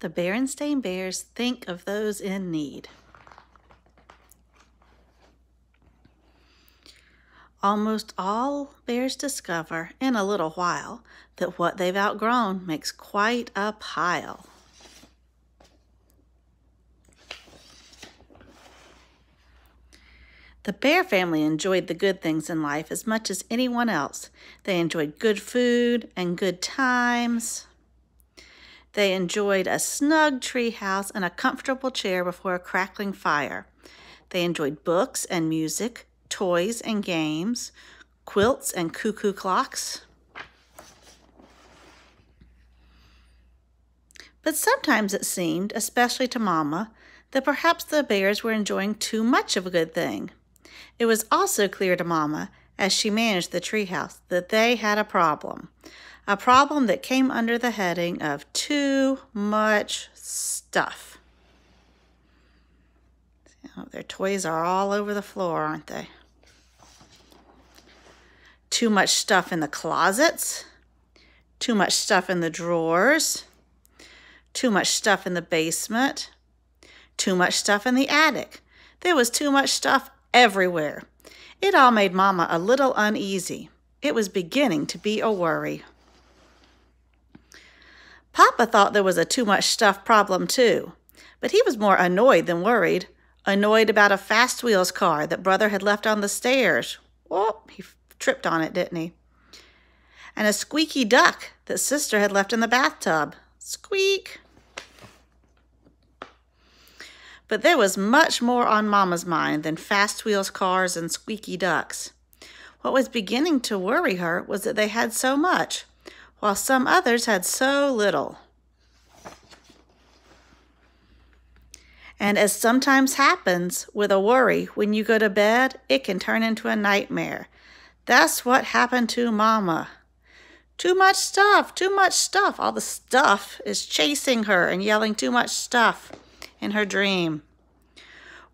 The Berenstain Bears think of those in need. Almost all bears discover in a little while that what they've outgrown makes quite a pile. The bear family enjoyed the good things in life as much as anyone else. They enjoyed good food and good times. They enjoyed a snug tree house and a comfortable chair before a crackling fire. They enjoyed books and music, toys and games, quilts and cuckoo clocks. But sometimes it seemed, especially to Mama, that perhaps the bears were enjoying too much of a good thing. It was also clear to Mama, as she managed the treehouse, that they had a problem. A problem that came under the heading of too much stuff. Oh, their toys are all over the floor, aren't they? Too much stuff in the closets. Too much stuff in the drawers. Too much stuff in the basement. Too much stuff in the attic. There was too much stuff everywhere. It all made Mama a little uneasy. It was beginning to be a worry. Papa thought there was a too much stuff problem too, but he was more annoyed than worried. Annoyed about a fast wheels car that brother had left on the stairs. Oh, he tripped on it, didn't he? And a squeaky duck that sister had left in the bathtub. Squeak. But there was much more on Mama's mind than fast wheels cars and squeaky ducks. What was beginning to worry her was that they had so much, while some others had so little. And as sometimes happens with a worry, when you go to bed, it can turn into a nightmare. That's what happened to Mama. Too much stuff, too much stuff. All the stuff is chasing her and yelling too much stuff in her dream.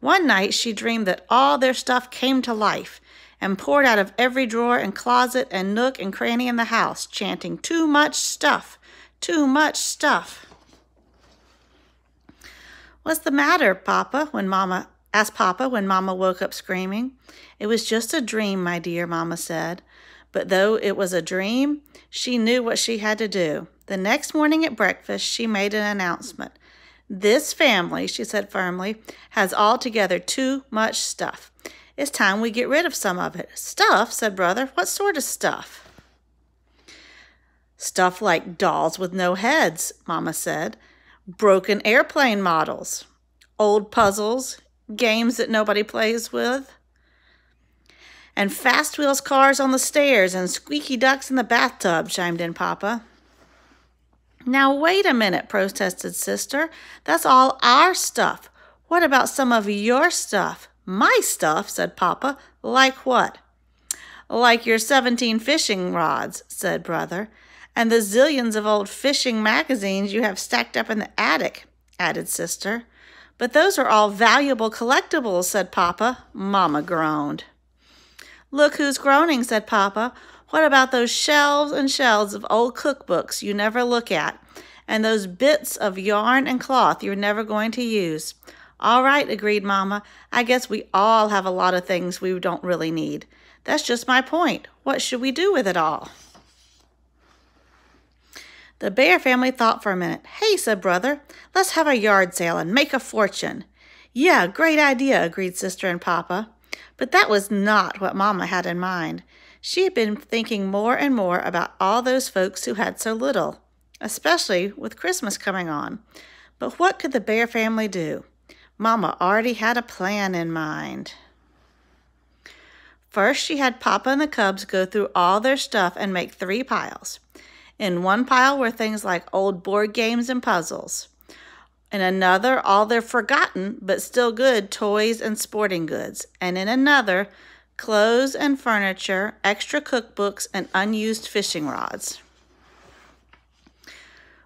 One night she dreamed that all their stuff came to life and poured out of every drawer and closet and nook and cranny in the house, chanting, Too much stuff, too much stuff. What's the matter, Papa? When Mama asked Papa when Mama woke up screaming. It was just a dream, my dear, Mama said. But though it was a dream, she knew what she had to do. The next morning at breakfast, she made an announcement. This family, she said firmly, has altogether too much stuff. It's time we get rid of some of it. Stuff, said Brother. What sort of stuff? Stuff like dolls with no heads, Mama said. Broken airplane models. Old puzzles. Games that nobody plays with. And fast wheels cars on the stairs and squeaky ducks in the bathtub, chimed in Papa. Now, wait a minute, protested Sister. That's all our stuff. What about some of your stuff? My stuff, said Papa. Like what? Like your 17 fishing rods, said Brother. And the zillions of old fishing magazines you have stacked up in the attic, added Sister. But those are all valuable collectibles, said Papa. Mama groaned. Look who's groaning, said Papa. What about those shelves and shelves of old cookbooks you never look at, and those bits of yarn and cloth you're never going to use? All right, agreed Mama. I guess we all have a lot of things we don't really need. That's just my point. What should we do with it all? The bear family thought for a minute. Hey, said Brother, let's have a yard sale and make a fortune. Yeah, great idea, agreed Sister and Papa. But that was not what Mama had in mind. She had been thinking more and more about all those folks who had so little, especially with Christmas coming on. But what could the Bear family do? Mama already had a plan in mind. First, she had Papa and the Cubs go through all their stuff and make three piles. In one pile were things like old board games and puzzles. In another, all their forgotten but still good toys and sporting goods. And in another, clothes and furniture, extra cookbooks, and unused fishing rods.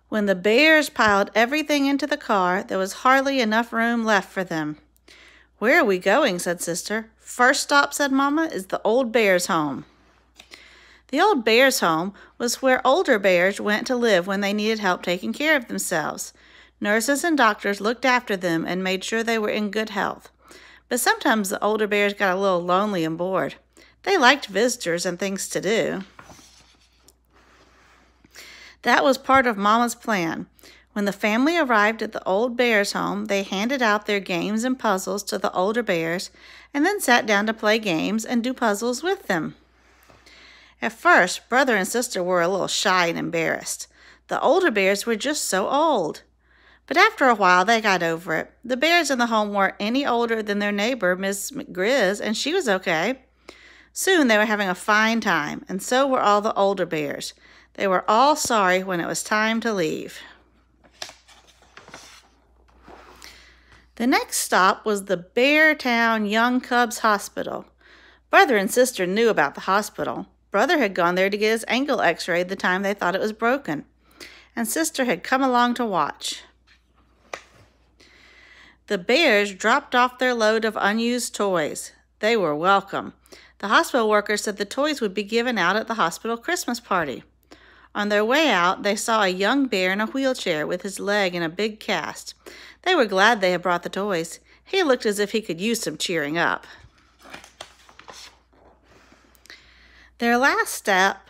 When the bears piled everything into the car, there was hardly enough room left for them. Where are we going? said Sister. First stop, said Mama, is the old bear's home. The old bear's home was where older bears went to live when they needed help taking care of themselves. Nurses and doctors looked after them and made sure they were in good health. But sometimes the older bears got a little lonely and bored. They liked visitors and things to do. That was part of Mama's plan. When the family arrived at the old bear's home, they handed out their games and puzzles to the older bears and then sat down to play games and do puzzles with them. At first, brother and sister were a little shy and embarrassed. The older bears were just so old. But after a while, they got over it. The bears in the home weren't any older than their neighbor, Miss McGrizz, and she was okay. Soon they were having a fine time, and so were all the older bears. They were all sorry when it was time to leave. The next stop was the Beartown Young Cubs Hospital. Brother and sister knew about the hospital. Brother had gone there to get his ankle x rayed the time they thought it was broken, and sister had come along to watch. The bears dropped off their load of unused toys. They were welcome. The hospital workers said the toys would be given out at the hospital Christmas party. On their way out, they saw a young bear in a wheelchair with his leg in a big cast. They were glad they had brought the toys. He looked as if he could use some cheering up. Their last step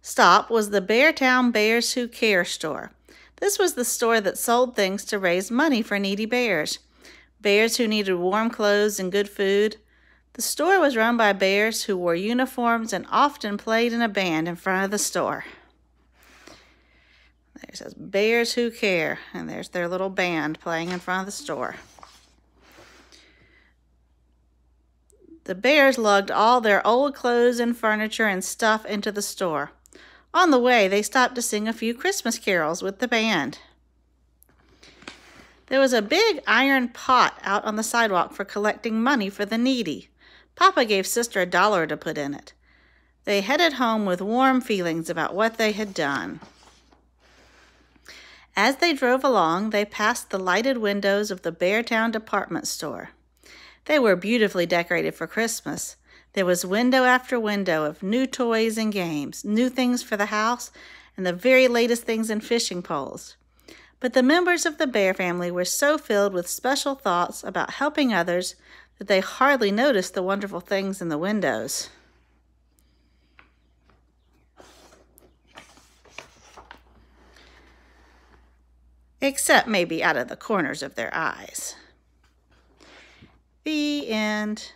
stop was the Beartown Bears Who Care store. This was the store that sold things to raise money for needy bears. Bears who needed warm clothes and good food. The store was run by bears who wore uniforms and often played in a band in front of the store. There says Bears Who Care, and there's their little band playing in front of the store. The bears lugged all their old clothes and furniture and stuff into the store. On the way, they stopped to sing a few Christmas carols with the band. There was a big iron pot out on the sidewalk for collecting money for the needy. Papa gave Sister a dollar to put in it. They headed home with warm feelings about what they had done. As they drove along, they passed the lighted windows of the Beartown department store. They were beautifully decorated for Christmas. There was window after window of new toys and games, new things for the house, and the very latest things in fishing poles. But the members of the bear family were so filled with special thoughts about helping others that they hardly noticed the wonderful things in the windows. except maybe out of the corners of their eyes. The end.